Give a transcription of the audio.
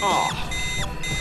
Oh.